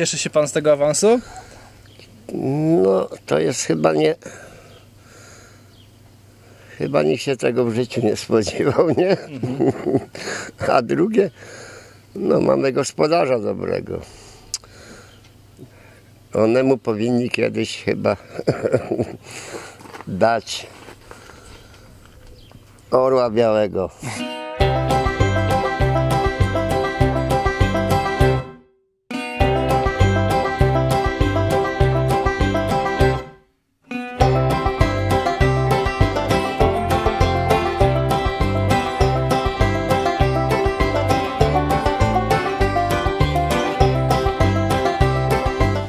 Cieszy się pan z tego awansu? No, to jest chyba nie... Chyba nikt się tego w życiu nie spodziewał, nie? A drugie, no mamy gospodarza dobrego. Onemu powinni kiedyś chyba dać orła białego.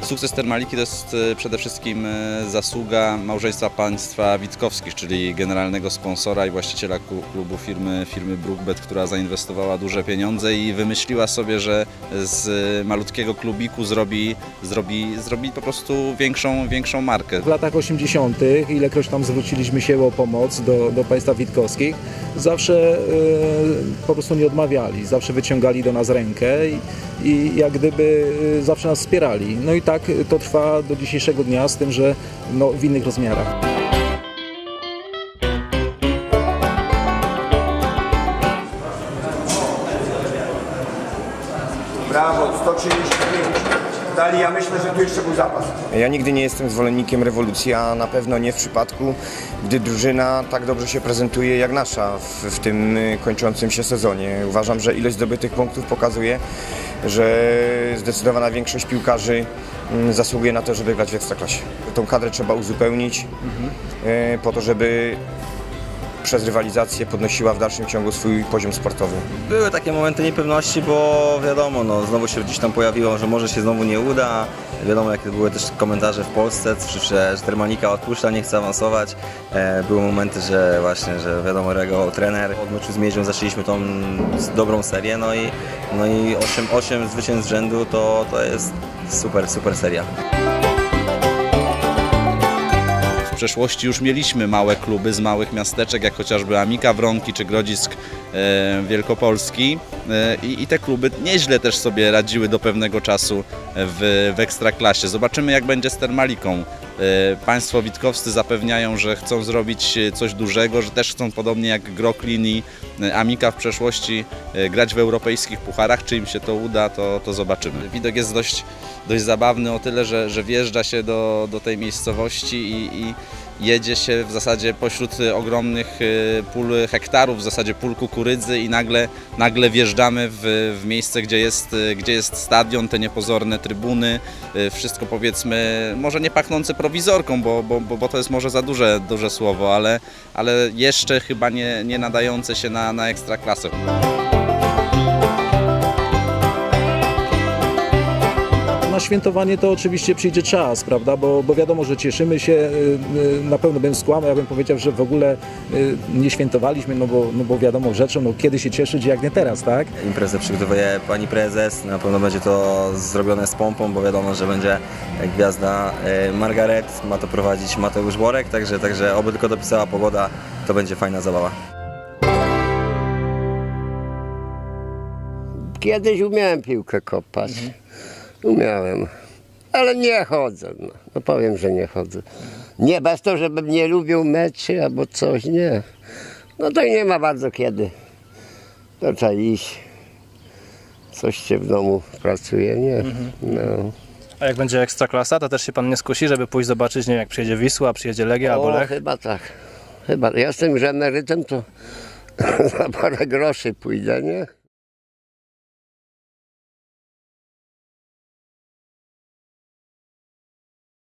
Sukces Termaliki to jest e, przede wszystkim e, zasługa małżeństwa państwa Witkowskich, czyli generalnego sponsora i właściciela klubu firmy, firmy Brookbet, która zainwestowała duże pieniądze i wymyśliła sobie, że z malutkiego klubiku zrobi, zrobi, zrobi po prostu większą, większą markę. W latach 80., ilekroć tam zwróciliśmy się o pomoc do, do państwa witkowskich, zawsze e, po prostu nie odmawiali, zawsze wyciągali do nas rękę i, i jak gdyby e, zawsze nas wspierali. No i tak to trwa do dzisiejszego dnia, z tym, że no, w innych rozmiarach. Brawo, 135. Dali, ja myślę, że tu jeszcze był zapas. Ja nigdy nie jestem zwolennikiem rewolucji, a na pewno nie w przypadku, gdy drużyna tak dobrze się prezentuje jak nasza w, w tym kończącym się sezonie. Uważam, że ilość zdobytych punktów pokazuje, że zdecydowana większość piłkarzy mm, zasługuje na to, żeby grać w Ekstraklasie. Tą kadrę trzeba uzupełnić y, po to, żeby przez rywalizację podnosiła w dalszym ciągu swój poziom sportowy. Były takie momenty niepewności, bo wiadomo, no, znowu się gdzieś tam pojawiło, że może się znowu nie uda. Wiadomo, jakie były też komentarze w Polsce, że, że Termanika odpuszcza, nie chce awansować. E, były momenty, że właśnie, że wiadomo, reagował trener. Od meczu z Miedzią zaczęliśmy tą dobrą serię, no i, no i 8, 8 zwycięstw z rzędu to, to jest super, super seria. Przeszłości. Już mieliśmy małe kluby z małych miasteczek, jak chociażby Amika Wronki czy Grodzisk Wielkopolski e, i, te kluby nieźle też sobie radziły do pewnego czasu w, w Ekstraklasie. Zobaczymy jak będzie z Termaliką. E, Państwo witkowscy zapewniają, że chcą zrobić e, coś dużego, że też chcą podobnie jak Groklin i e, Amika w przeszłości e, grać w europejskich pucharach. Czy im się to uda, to, to zobaczymy. Widok jest dość, dość zabawny o tyle, że, że wjeżdża się do, do tej miejscowości i, i jedzie się w zasadzie pośród ogromnych pól hektarów, w zasadzie pól kukurydzy i nagle, nagle wjeżdżamy w, w miejsce, gdzie jest, gdzie jest stadion, te niepozorne trybuny, y, wszystko powiedzmy, może nie pachnące prowizorką, bo, bo, bo, bo to jest może za duże, duże słowo, ale, ale jeszcze chyba nie, nie nadające się na, na ekstraklasę. Na świętowanie to oczywiście przyjdzie czas, prawda? Bo, bo wiadomo, że cieszymy się, y, y, na pewno bym skłamał, ja bym powiedział, że w ogóle y, nie świętowaliśmy, no bo, no bo wiadomo rzeczą, no kiedy się cieszyć, jak nie teraz, tak? Imprezę przygotowuje pani prezes, na pewno będzie to zrobione z pompą, bo wiadomo, że będzie gwiazda Margaret, ma to prowadzić Mateusz Worek, także, także oby tylko dopisała pogoda, to będzie fajna zabawa. Kiedyś umiałem piłkę kopać. Umiałem. Ale nie chodzę. No. no powiem, że nie chodzę. Nie bez to, żebym nie lubił meczy albo coś, nie. No to nie ma bardzo kiedy. To trzeba iść. Coś się w domu pracuje, nie? No. A jak będzie ekstraklasa, to też się pan nie skusi, żeby pójść zobaczyć, nie wiem, jak przyjedzie Wisła, przyjedzie Legia albo O, Lech? chyba tak. Chyba. Ja jestem już emerytem, to za parę groszy pójdę, nie?